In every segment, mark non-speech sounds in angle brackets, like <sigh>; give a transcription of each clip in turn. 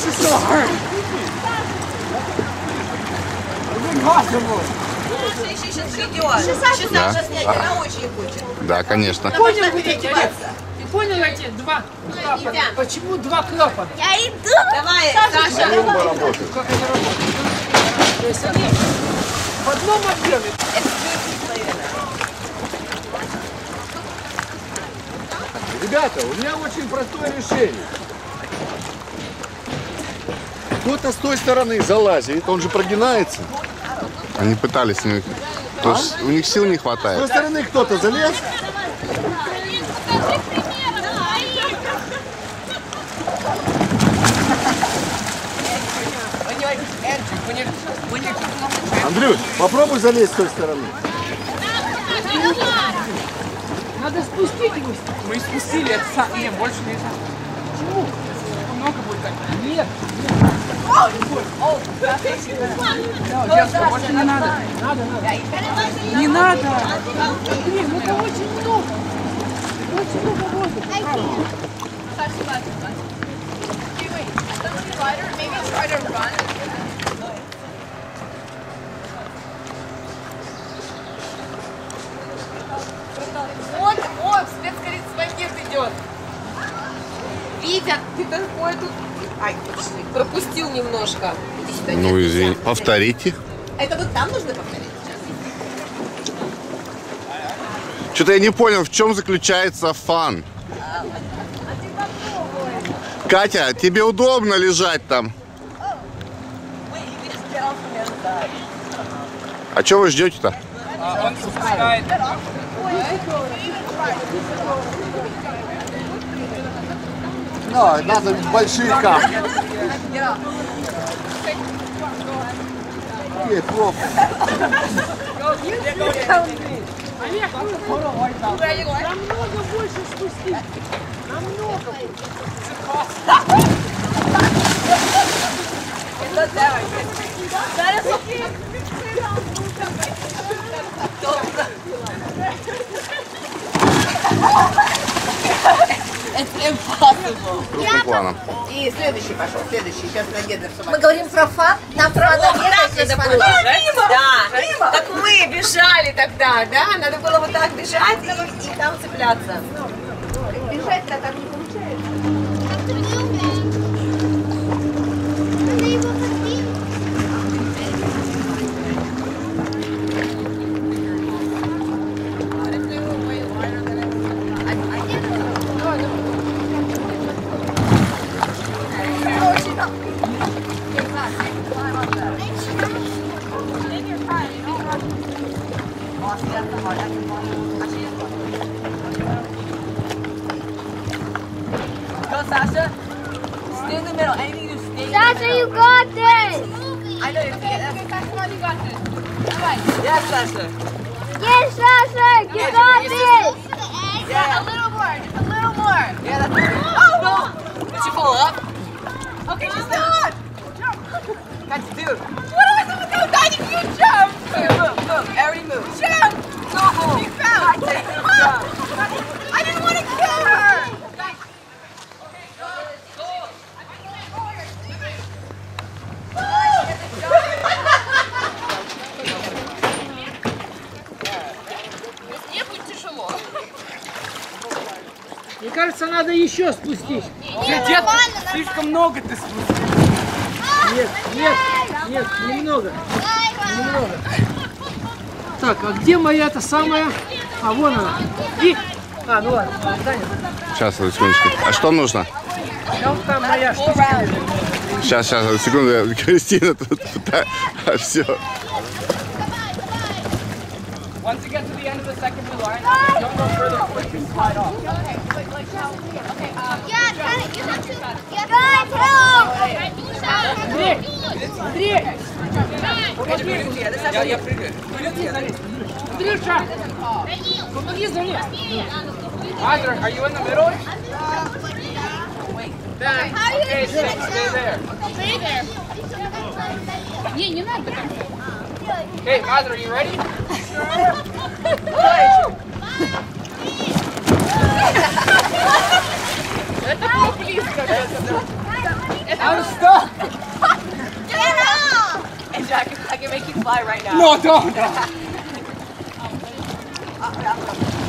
Да. снять, она очень хочет. Да, конечно. Понял вот эти? Ты понял эти два клапана? Почему два клапана? Я иду. Давай, Саша. Как они работают? То есть они в одном объеме. Ребята, у меня очень простое решение. Кто-то с той стороны залазит, он же прогинается. Они пытались. То есть у них сил не С той хватает. стороны кто-то залез. Андрюш, попробуй залезть с той стороны. Надо спустить его. Мы спустили, это са- не, больше нельзя. Почему? Много будет так. Нет, Девушка, больше не надо. надо, надо. Не надо. Блин, ну это очень много. Очень много воздуха. Вот, вот, спецкорреспондент идет. Витя, ты такой тут... Ай, точно, пропустил немножко. Иди сюда. Ну, нет, извини. нельзя. Повторите. Это вот там нужно повторить? Что-то я не понял, в чем заключается фан. Катя, тебе удобно лежать там? А что вы ждете-то? А, Он спускает. Да, надо большие камни. Нет, плохо. Олег, намного больше спустить. Намного. Крупным планом. И следующий пошел, следующий. Сейчас надеюсь, Мы говорим про фан, нам про здесь фан. было. Да. Так мы бежали тогда, да? Надо было вот так бежать и, и там цепляться. Бежать-то так не Мне кажется, надо еще спустить. Где слишком много ты спустил. Нет, нет, нет, немного. Немного. Так, а где моя-то самая? А, вон она. И... А, ну ладно. Сейчас, одну секундочку. А что нужно? Там, там моя штучка лежит. Сейчас, сейчас, секунду. <laughs> Кристина тут. А, все. Once you get to the end of the second blue line, don't go further quick, just slide off. Yeah, got it. You have to. Yeah. Guys, help! Андрей, Андрей, Я, я прыгаю. Андрюша, помоги залезть. Andre, are you in the middle? Then, okay, stay, stay there. Stay there. Hey, Andre, are you ready? Это I'm stuck. Get off! And Jack, I can make you fly right now. No, don't. <laughs>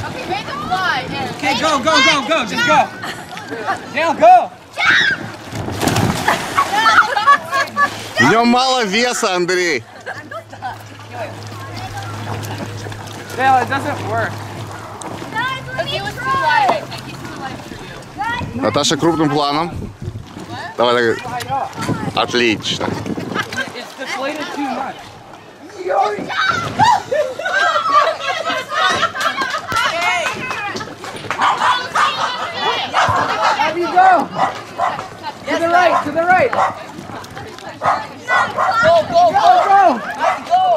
Okay, make him fly. There. Okay, go, go, go, go. Just go. Dale, go. В нем мало веса, Андрей. Dale, it doesn't work. He was too light. I think he's too light for you. Наташа крупным планом. Давай, давай. Slide up. Отлично. It's deflated too much. How do you go? To the right, to the right. Go, go, go, go.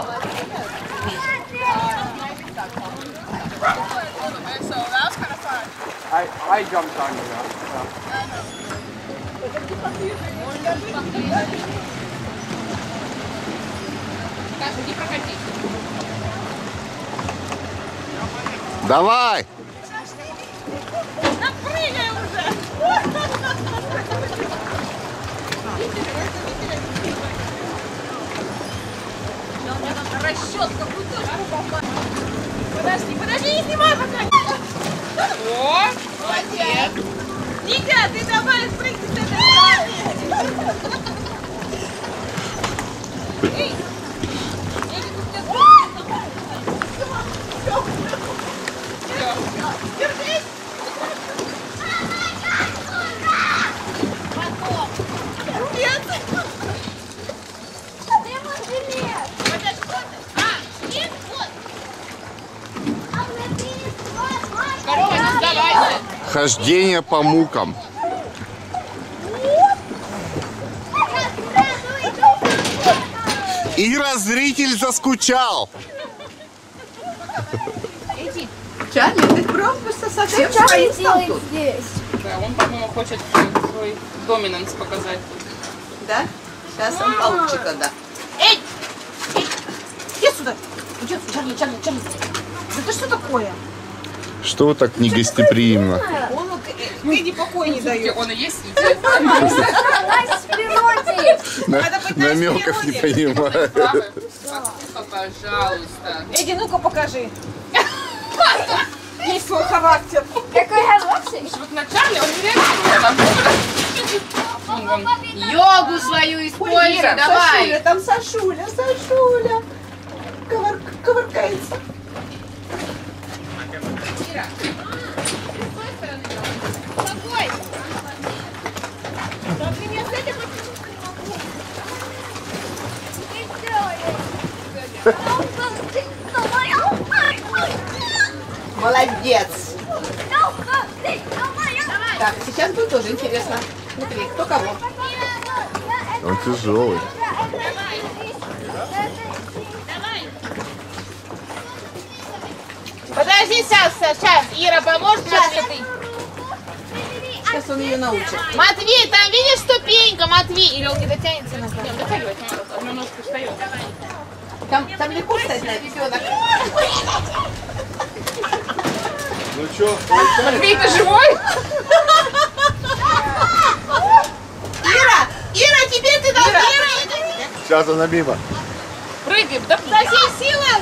I, I jumped on you. Давай. Подожди, подожди, не снимай пока. О, молодец. Ника, ты давай спрыгни с этой стороны. Эй, Эдик, у тебя Держись. Нет. Хождение по мукам. Ира, зритель заскучал. Чарли, ты просто совсем делает тут, здесь? Да, он, по-моему, хочет свой доминанс показать. да? Сейчас он получит тогда. Эй! Эй! Иди сюда! Чарли, Чарли, Чарли. Да ты что такое? Что вы так негостеприимно? Он вот, э, Эдди покоя не дает. он и есть намеков не понимаю. Пожалуйста. Эдди, ну-ка покажи. Есть свой характер. Какой хороший. Вот на Чарли он не вон. Йогу свою используй, давай. Сашуля, там Сашуля, Сашуля. Ковыр, ковыркается. Какой? Так ты меня с не Молодец. Так, сейчас будет тоже интересно. Смотри, кто кого. Он тяжелый. Сейчас, сейчас. Ира, поможет Матвей? Сейчас он ее научит. Матвей, там видишь ступенька, Матвей? Или он не дотянется на Нет, встает. Там, там легко встать на ребенок. Ну что, Матвей, ты живой? Ира, Ира, теперь ты должна... Ира, сейчас она мимо. Прыгай, да Со всей силы.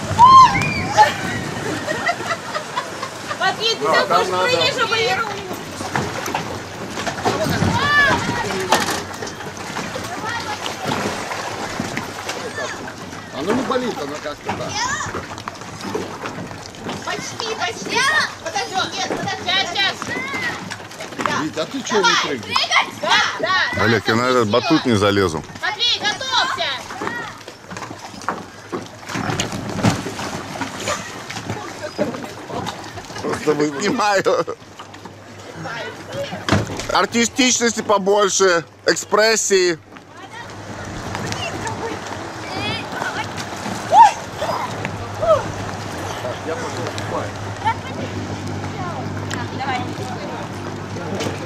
Матвей, ты там чтобы Иру... Оно не болит, оно как-то так. Почти, почти. Подожди, нет, подожди. Сейчас, сейчас. Вить, а ты что не прыгнешь? Да, да. Олег, я на этот батут не залезу. Матвей, готовься. Просто не понимаю. Артистичности побольше, экспрессии. Он и есть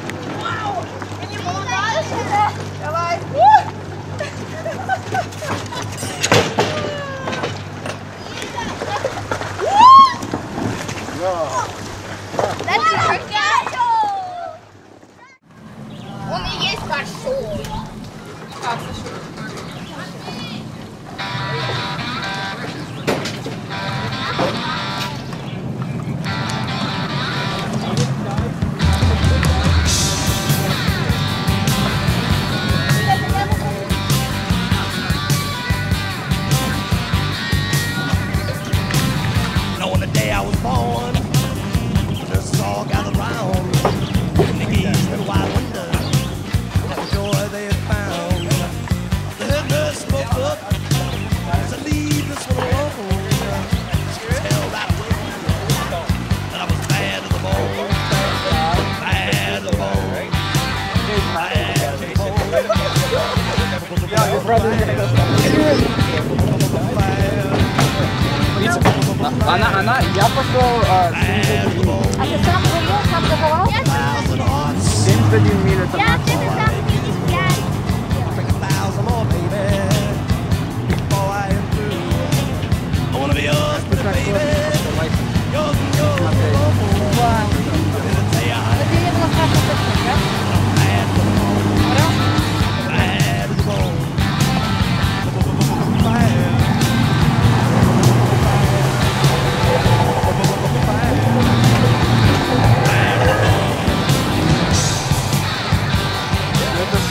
Она, она, я пошел... А, ты сам курил, сам куковал? 71 миль это Я, ты сам видишь, я. I wanna be yours, baby.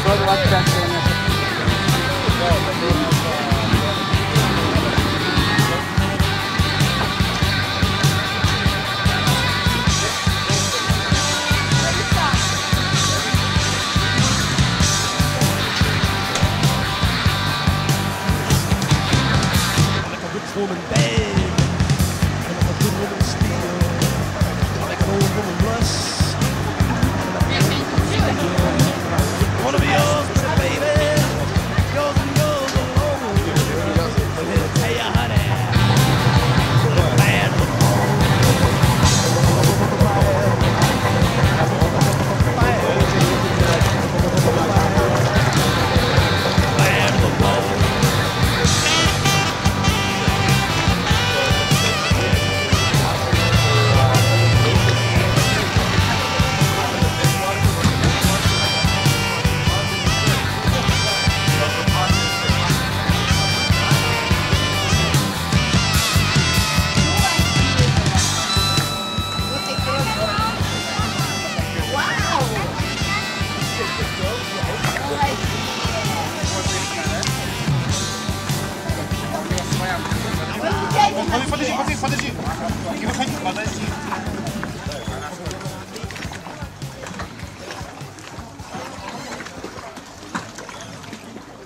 Like a rich woman beg, like a good woman steal, like an old woman rust.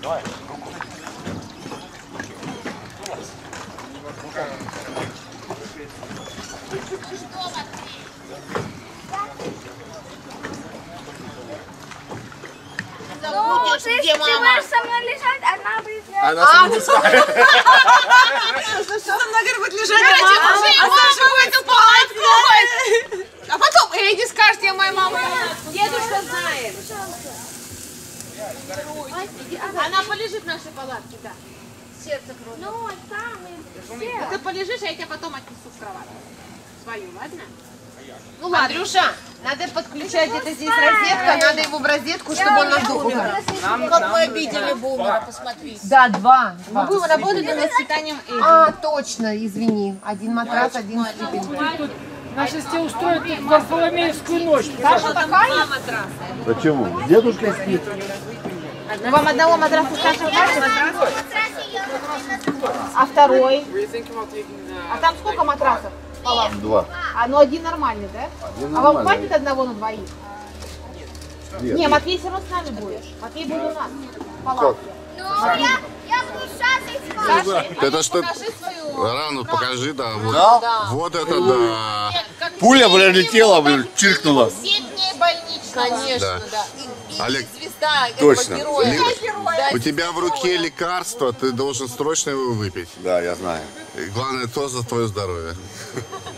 Это 125 километров. Ну, ты, ты будешь со мной лежать, она будет Она со мной спает. Она говорит, будет лежать, а Саша будет упать. А потом Эдди скажет, я моя мама. Дедушка знает. Она полежит в нашей палатке, да. Сердце кровь. Ну, там и все. Ты полежишь, а я тебя потом отнесу в кровать. Свою, ладно? Ну ладно. Андрюша, надо подключать это здесь розетка, надо его в розетку, чтобы он надул. Как вы обидели Бумера, посмотри. Да, два. два. Вы работаете над воспитанием Эдди. А, точно, извини. Один матрас, один слепень. Нас если устроят тут Варфоломеевскую ночь. Саша такая? Почему? Дедушка спит. Вам одного матраса Саша хватит? А второй? А там сколько матрасов? Два. А, ну один нормальный, да? А вам хватит одного на двоих? Нет. Не, Матвей все равно с нами будет. Матвей будет у нас. в палатке. Ну, я, я буду шасить спать. Это что? Рану покажи, да. Вот, вот это да. Пуля, блин, летела, блин, чиркнула. Сидней больничного. Конечно, да. И Олег, звезда Точно. этого героя. У тебя в руке лекарство, ты должен срочно его выпить. Да, я знаю. И главное, то за твое здоровье.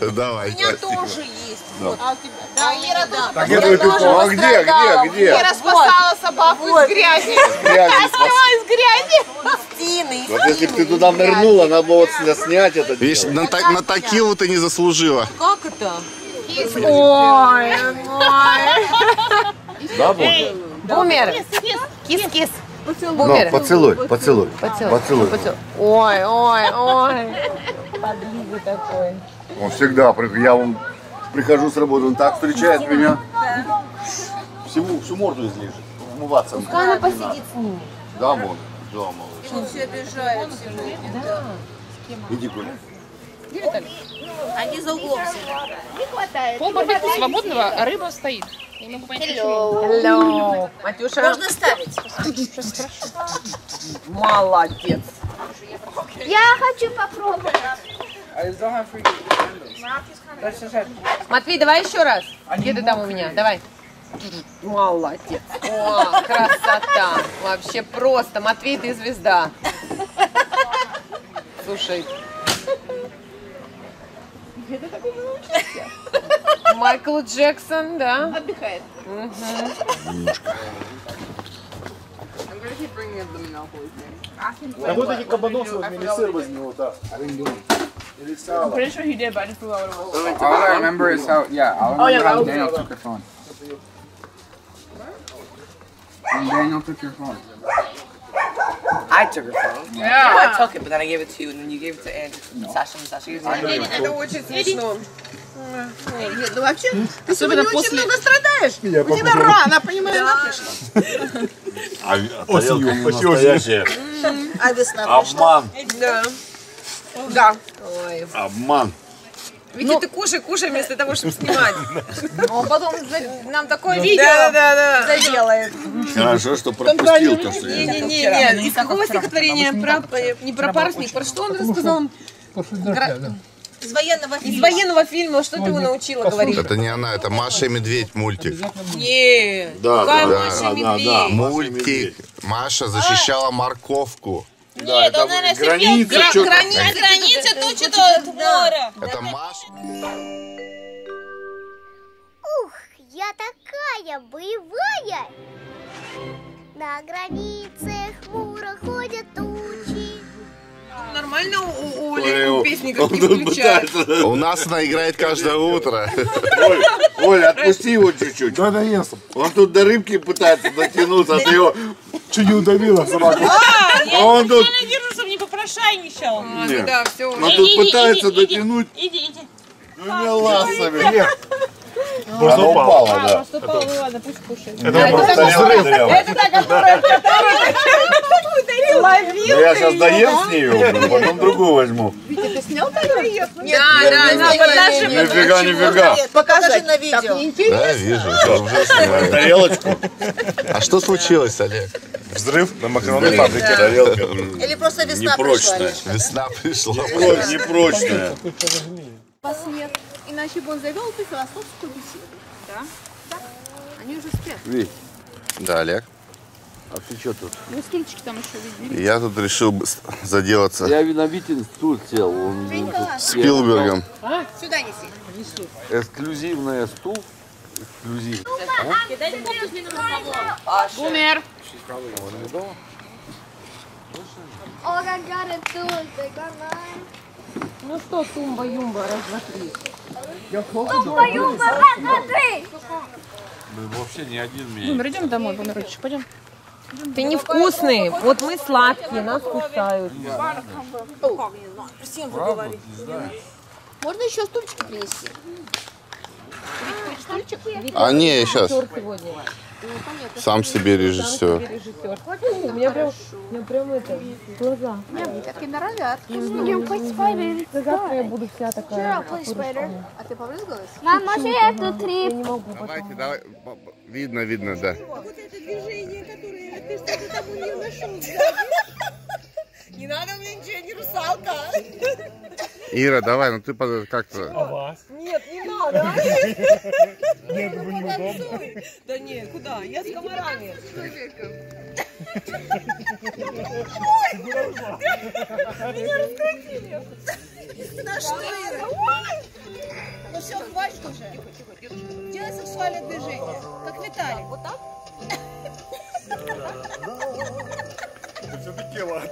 <laughs> Давай. У меня тоже есть. Вот. А у тебя? Да, Ира тоже. Так, твой телефон? А где, где, где? Ира спасала собаку из грязи. Грязи Я сняла из грязи. <laughs> Стины. Вот если бы ты туда нырнула, надо было вот сня- снять это Видишь, дело. на, та- на такилу ты не заслужила. Как это? Ой, Да, Бог? Бумер. Кис-кис. Ну, Бумер. поцелуй, поцелуй. Поцелуй. Поцелуй. Ой, ой, ой. Подлизы такой. Он всегда, я вам прихожу с работы, он так встречает меня. Всему, всю морду излежит. Умываться. мне Она посидит с ними. Да, Бог? Да, малыш. Он все обижает Иди гуляй. Они за углом сидят. Не хватает. Пол свободного, а рыба стоит. Я не могу понять, почему. Hello. Матюша. Можно ставить. Молодец. Я хочу попробовать. Матвей, давай еще раз. Где ты там у меня? Давай. Молодец. О, красота. Вообще просто. Матвей, ты звезда. <laughs> Слушай. Майкл Джексон, да? Отдыхает. А вот эти кабанов возьми, сыр возьми вот так. Или сало. I'm pretty sure he did, but I just forgot what it was. All I remember is how, yeah, all I Oh, yeah, remember how Daniel took her phone. And Daniel took your phone. I took her phone. Yeah. Well, I took it, but then I gave it to you, and then you gave it to Andrew. Sasha and Sasha gave it to you. Это очень смешно. Нет, ну вообще, ты Особенно сегодня очень много страдаешь. У тебя рано, понимаешь? А Осенью, почти настоящее. А весна Обман. Да. Да. Ой. Обман. Вики, ты кушай, кушай вместо того, чтобы снимать. <laughs> Он потом нам такое Да, видео заделает. Хорошо, что пропустил то, что я... Не-не-не, из какого стихотворения? Не про парусник, про что он рассказал? Из военного Из фильма. военного фильма, что ты его научила говорить? Это не она, это Маша и Медведь мультик. Не, Да, какая да, Маша да, и да, Медведь? да. Мультик. Маша защищала морковку. Да, это граница, Гра- что граница, граница точит от моря. Это Маша. Ух, я такая боевая. На границе хмуро ходят тучи. Нормально у, у Ой, Оли он песни включают. пытается. У нас она играет каждое утро. Оль, Оля, отпусти его чуть-чуть. Да, да, ясно. Он тут до рыбки пытается дотянуться, а ты его чуть не удавила собаку. <laughs> А он тут, не попрошайничал. А, Нет. ну да, все. он тут пытается дотянуть Иди, иди. двумя ластами. Она упала, да. Павел, ну ладно, пусть кушает. Это просто тарелка. Это та, которая, которая ты ловил. Ну, Я сейчас доем с нее, потом другую возьму. Да, да, да, подожди. Нифига, нифига. Покажи на видео. Да, вижу, я уже снимаю. Тарелочку. А что случилось, Олег? Взрыв на макаронной фабрике. Тарелка Или просто весна пришла. непрочная. Весна пришла. Непрочная. Вас нет. Иначе бы он завел бы философскую беседу. Да? Да. Они уже спят. Да, Олег. А ты что тут? Вы стульчики там еще видели. Я тут решил заделаться Я на Витин стул сел. Он с Спилбергом. Сюда неси. эксклюзивная стул. Эксклюзив. Бумер. Ну что, тумба-юмба, раз, два, три. Юмба-юмба, раз, два, три. Бумер, идем домой, Бумерочек, пойдем. Ты невкусный. Вот мы сладкие, нас кусают. Можно еще стульчики принести? А не, сейчас. сегодня. Сам себе режиссер. У меня прям, у меня прям это, глаза. Так и норовят. Завтра я буду вся такая. А ты побрызгалась? Мам, может я тут три? Давайте, давай. Видно, видно, да. Не надо мне ничего, не русалка. Ира, давай, ну ты под- как-то... Нет, не надо. Нет, это неудобно. Да нет, куда? Я с комарами. Меня раскрутили. На что, Ира? Ну все, хватит уже. Делай сексуальное движение, как Виталик. Вот так? Давай,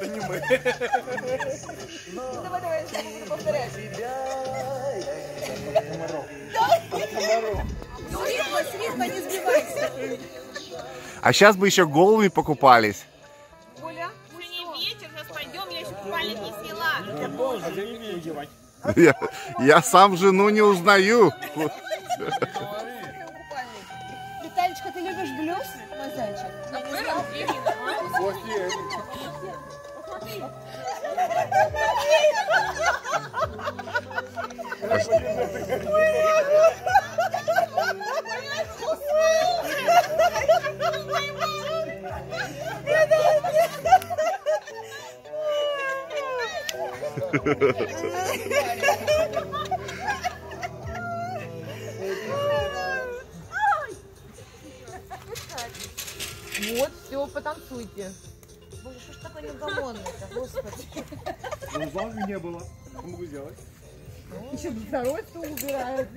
давай, повторяй. Ритма, с ритма не сбивайся. А сейчас бы еще голыми покупались. Сегодня вечер, сейчас пойдем, я еще купальник не сняла. Я, я сам жену не узнаю. <laughs> Вот, все, потанцуйте. Боже, что ж такое неугомонное-то, господи. Ну, вазы не было. Что могу сделать? Еще второй стул убирают.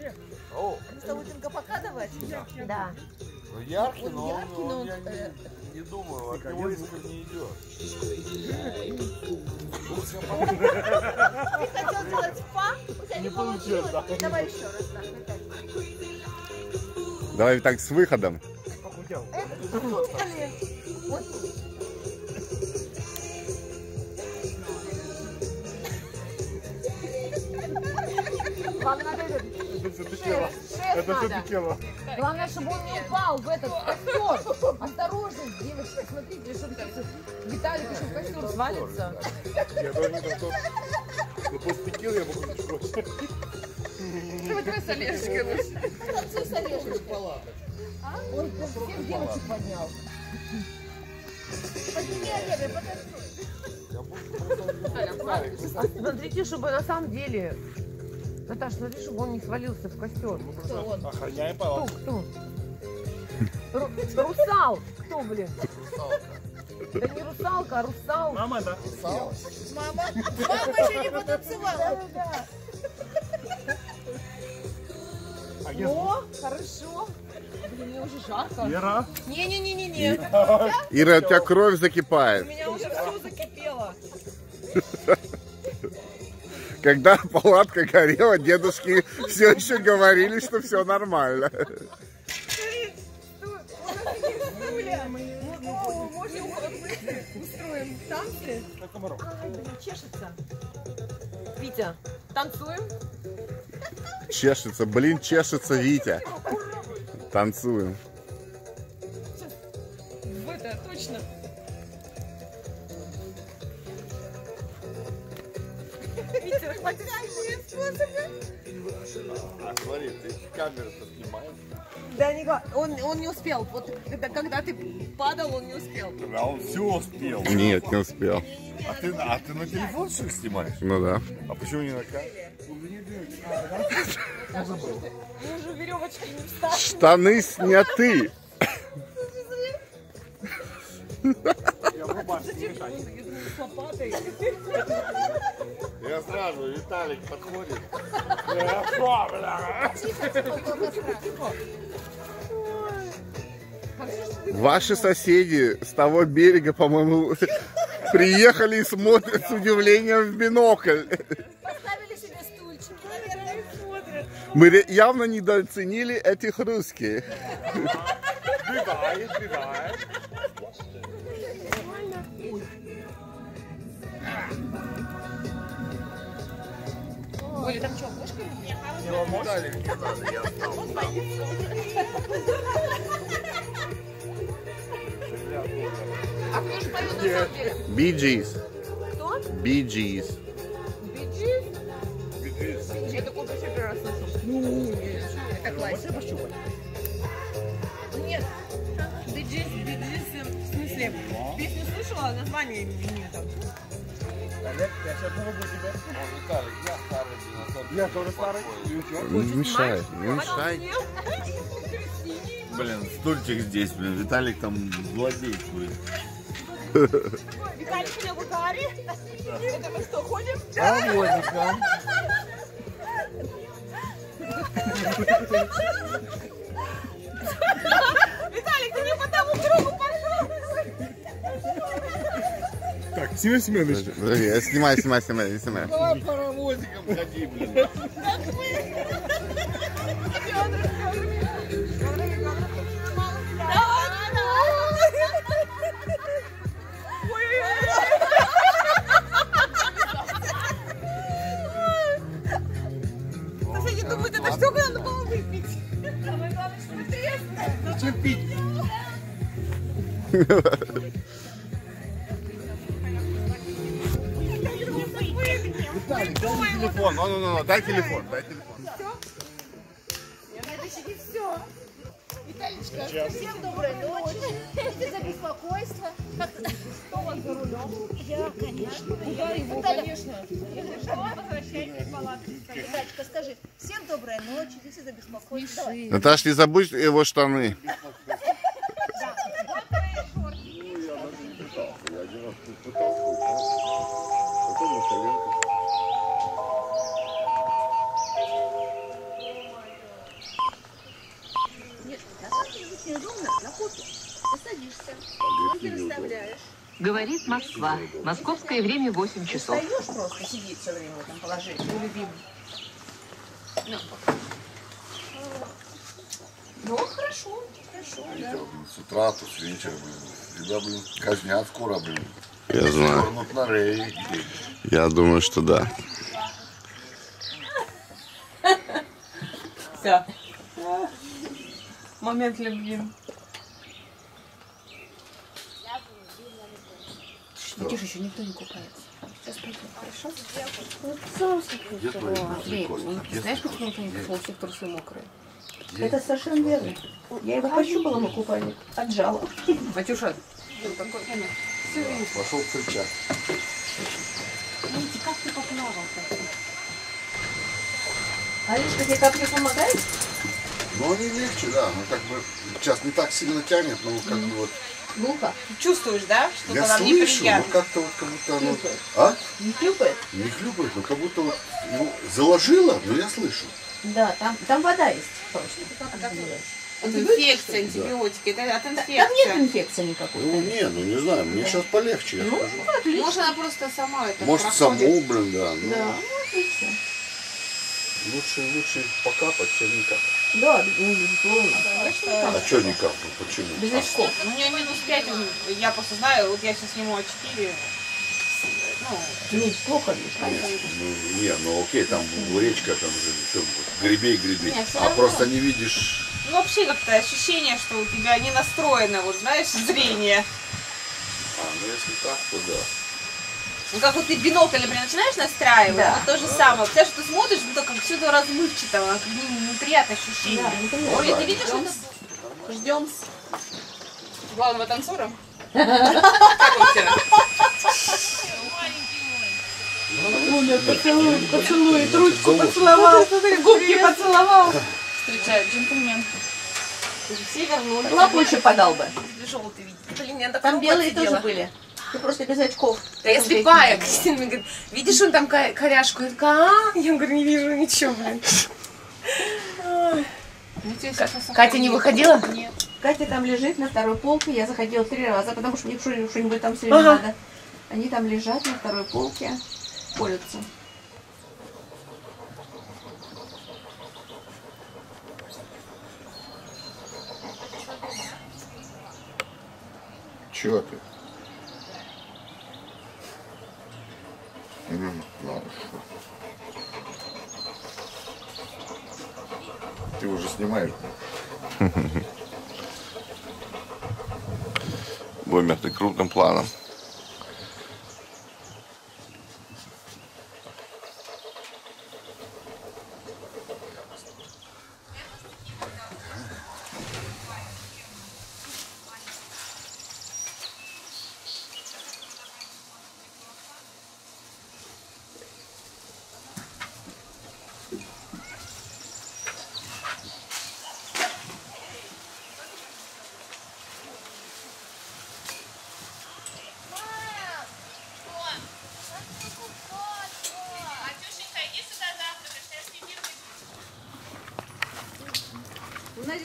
Столутинка показывать? Да. Ну, яркий, но он... Яркий, ну, но он не, думаю, от него искр не идет. Ты хотел сделать па, у тебя не получилось. Давай еще раз. так. Давай так с выходом. Вам надо этот Это Это все надо. тело. Главное, чтобы он не упал в этот костер. Осторожно, девочки, смотрите, чтобы Виталик еще в костер свалится. Я тоже не готов. Ну, после килл я могу больше. Давай, с Олежкой лучше. Танцуй с Олежечкой. Он всех девочек поднял. Подними Олега, потанцуй. А смотрите, чтобы на самом деле... Наташа, смотри, чтобы он не свалился в костер. Кто он? Охраняем Кто, палатку. кто? Ру- русал! Кто, блин? Да не русалка, а русал. Мама, да? Мама, мама еще не потанцевала. А где О, хорошо. Блин, мне уже жарко. Вера? Не-не-не-не-не. Ира, у тебя кровь закипает. У меня уже все закипело. Когда <laughs> палатка горела, дедушки все еще говорили, что все нормально. Устроим танцы? Чешется. Витя, танцуем? Чешется, блин, чешется Витя. Танцуем. А смотри, ты камеру-то снимаешь. Да, не, он, он не успел. Вот это когда ты падал, он не успел. А он все успел. Нет, не успел. А ты, а ты на телефон что ли снимаешь? Ну да. А почему не на камеру? Мы уже веревочки не вставим. Штаны сняты. <laughs> Я сразу, Виталик подходит. Тихо, тихо, около костра. Ваши соседи с того берега, по-моему, приехали и смотрят с удивлением в бинокль. Поставили себе стульчики, наверное, смотрят. Мы явно недооценили этих русских. Бывает, бывает. Оля, там что, кошка? Виталик, не надо, я встал. А кто же поет на самом деле? Gees. Кто? Bee Gees. Я такой вообще первый раз слышу. Ну, это классика. Нет, биджис, биджис, в смысле, песню слышала, а название не там. Я тоже старый. Не мешай, не мешай. Блин, стульчик здесь, блин. Виталик там злодей будет. Виталик меня в угаре. Это мы что, ходим? А Моника? Виталик, ты не по тому кругу пошел. Так, Семен Семенович. Подожди, я снимай, снимай, снимай, снимай. Давай паровозиком ходи, блин. Соседи думают, это что надо было выпить? Самое главное, что интересно. Зачем пить? <laughs> телефон. Ну, ну, ну, ну, дай телефон, дай телефон. Это еще не все. Виталичка, всем доброй ночи. Простите за беспокойство. Кто у вас за рулем? Я, конечно. Куда его, конечно. Возвращайтесь в палатку. Виталичка, скажи, всем доброй ночи. Простите за беспокойство. Наташ, не забудь его штаны. Говорит Москва. Московское время 8 часов. Встаешь просто, сидит все время в этом положении. Любимый. Ну, ну, хорошо, хорошо, да. Ветер, блин, с утра, то с вечера, блин. Тебя, блин, казнят скоро, блин. Я знаю. На рей. Я думаю, что да. Все. Момент любви. Тише, еще никто не купается. Сейчас пойдем, хорошо? Ну, Где знаешь, почему никто не купал, все трусы мокрые? Это совершенно верно. Я его пощупала на купальник, отжала. Батюша, Пошел кричать. Видите, как ты поплавал-то? Алишка, тебе капли помогает? Ну, они легче, да. Ну, как бы, сейчас не так сильно тянет, но как бы вот. Ну-ка. Чувствуешь, да? Что-то Я нам слышу, но неприятно. как-то вот, как будто оно... Хлюпает. А? Не хлюпает? Не хлюпает, но как будто вот, ну, заложило, но я слышу. Да, там, там вода есть просто. От инфекции, антибиотики. Это от Там нет инфекции. инфекции никакой. Ну, не, ну не знаю, мне сейчас полегче, я Ну, скажу. отлично. Может, она просто сама это Может, проходит. само, блин, да. Ну, Да, ну, отлично. лучше, лучше покапать, чем не капать. Да, ну, безусловно. А что не капать? Почему? Без очков. Ну, у нее минус 5, я просто знаю, вот я сейчас сниму очки. Ну, Ну, плохо видишь, конечно. Ну, не, ну окей, там речка, там же все, греби и греби. Не, А просто не видишь. ну, вообще как-то ощущение, что у тебя не настроено, вот знаешь, зрение. А, ну если так, то да. Ну, как вот ты бинокль, например, начинаешь настраивать, Да. вот то же самое. Потому что ты смотришь, ну, как все это размывчато, ну, неприятное ощущение. Да, Ну, ты да. видишь, что Ждем главного танцора. <laughs> Поцелуй, поцелует, ручку Поцеловал, губки поцеловал. Встречает джентльмен. Все вернулись. Лапу еще подал бы. Желтый, видите. Там белые тоже были. Ты просто без очков. Да я слепая. <laughs> Кристина мне говорит, видишь, он там ко- коряшку? Я такая, а? Я говорю, не вижу ничего, блин. Ой. Катя не выходила? Нет. Катя там лежит на второй полке. Я заходила три раза, потому что мне что- что-нибудь там все время Ага. надо. Они там лежат на второй полке, колются. Чего ты? Ты уже снимаешь? Бомер, ты крупным планом.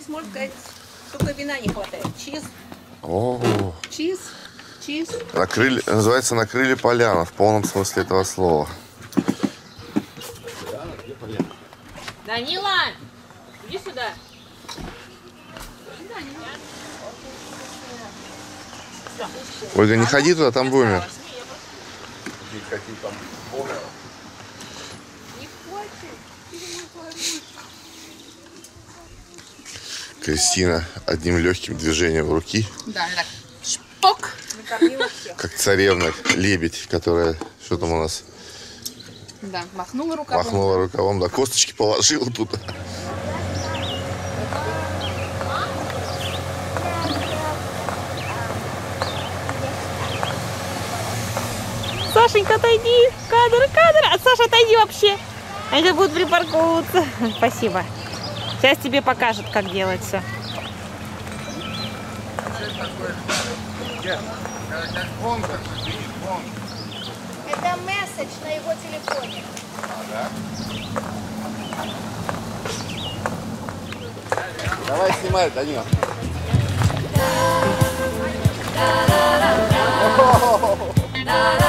Можно сказать, только вина не хватает. Чиз, О, чиз, чиз. накрыли, называется накрыли поляну в полном смысле этого слова. Данила, иди сюда. Ольга, не ходи туда, там бомер. Не хоти там. Бомер. Кристина одним легким движением руки, Да, так. Шпок. как царевна, лебедь, которая, что там у нас, Да, махнула рукавом. махнула рукавом, да, косточки положила тут. Сашенька, отойди. Кадр, кадр. А Саша, отойди вообще. Они будут припарковываться. <laughs> Спасибо. Сейчас тебе покажут, как делать все. Это месседж на его телефоне. Давай снимай, Данила. Вся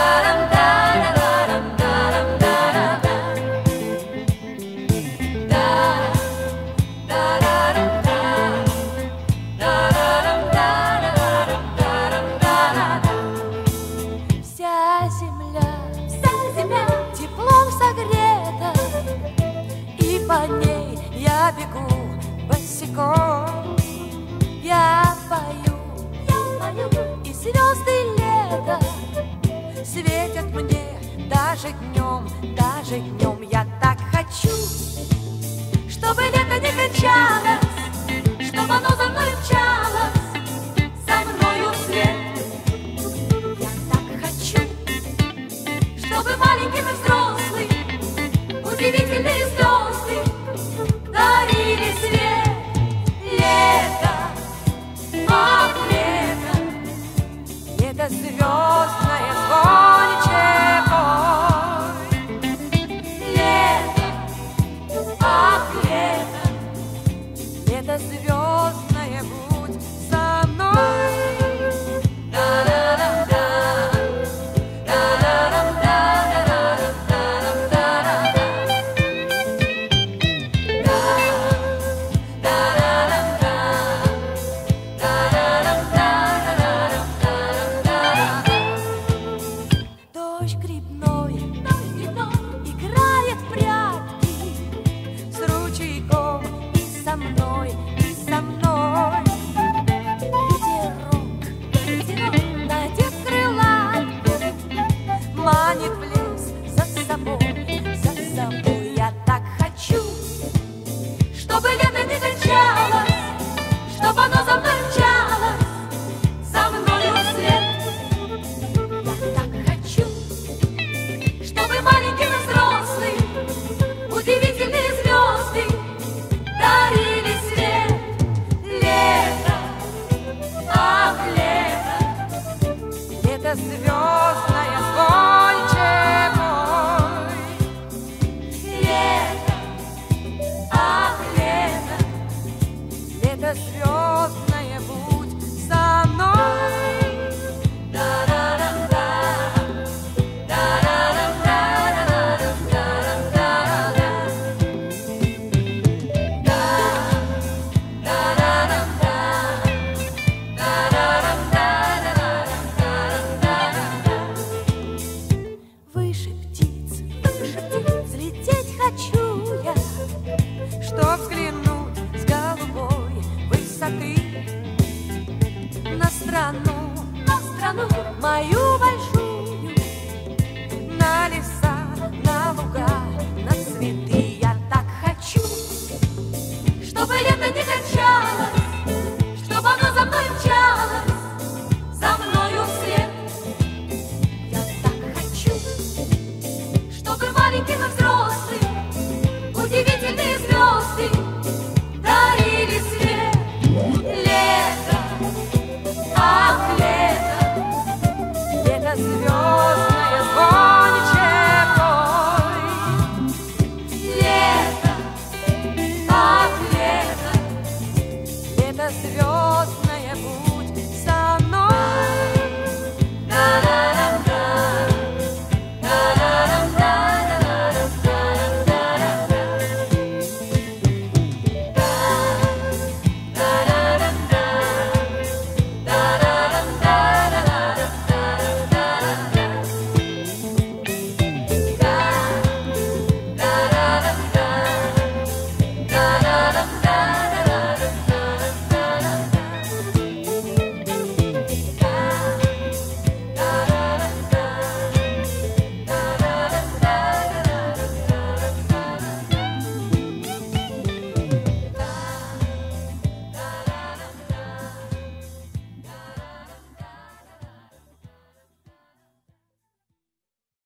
лето звездное, будь со мной.